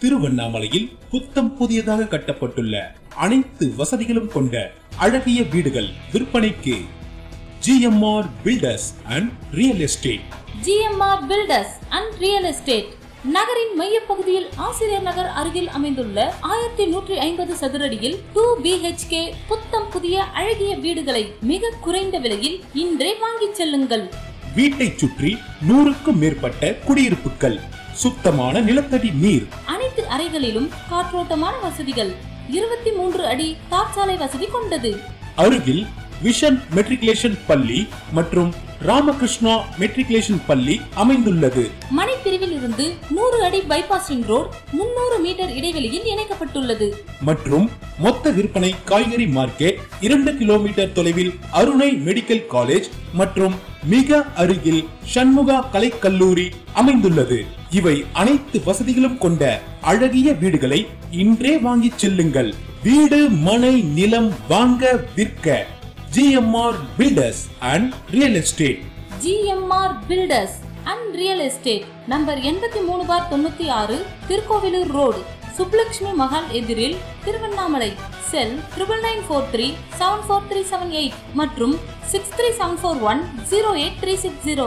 திருவண்ணாமலையில் புத்தம் புதியதாக கட்டப்பட்டுள்ள அனைத்து வசதிகளும் கொண்ட அழகிய வீடுகள் விற்பனைக்கு GMR builders and real estate GMR builders and real estate நகரின் மையப்பகுதியில் ஆசிரியர் நகர் அருகில் அமைந்துள்ள ஆயிரத்தி நூற்றி ஐம்பது சதுரடியில் டூ பிஹெச்கே புத்தம் புதிய அழகிய வீடுகளை மிக குறைந்த விலையில் இன்றே வாங்கிச் செல்லுங்கள். வீட்டைச் சுற்றி நூறுக்கும் மேற்பட்ட குடியிருப்புகள் சுத்தமான நிலத்தடி நீர் அறைகளிலும் காற்றோட்டமான வசதிகள். இருபத்தி மூன்று அடி தார்ச்சாலை வசதி கொண்டது. அருகில் விஷன் மெட்ரிகுலேஷன் பள்ளி மற்றும் ராமகிருஷ்ணா மெட்ரிகுலேஷன் பள்ளி அமைந்துள்ளது. மனைப்பிரிவில் இருந்து நூறு அடி பைபாஸ் ரிங் ரோடு முன்னூறு மீட்டர் இடைவெளியில் இணைக்கப்பட்டுள்ளது. மற்றும் மொத்த விற்பனை காய்கறி மார்க்கெட் இரண்டு கிலோமீட்டர் தொலைவில் அருணை மெடிக்கல் காலேஜ் மற்றும் மிக அருகில் சண்முகா கலைக்கல்லூரி அமைந்துள்ளது. இவை அனைத்து வசதிகளும் கொண்ட அழகிய வீடுகளை இன்றே வாங்கிச் செல்லுங்கள். வீடு மனை நிலம் வாங்க விற்க. GMR builders and real estate GMR builders and real estate number எண்பத்தி மூணு பார் தொண்ணூத்தி ஆறு திருக்கோவிலூர் ரோடு சுப்லட்சுமி மகால் எதிரில் Tiruvannamalai. Cell triple nine four three seven four three seven eight மற்றும் six three seven four one zero eight three six zero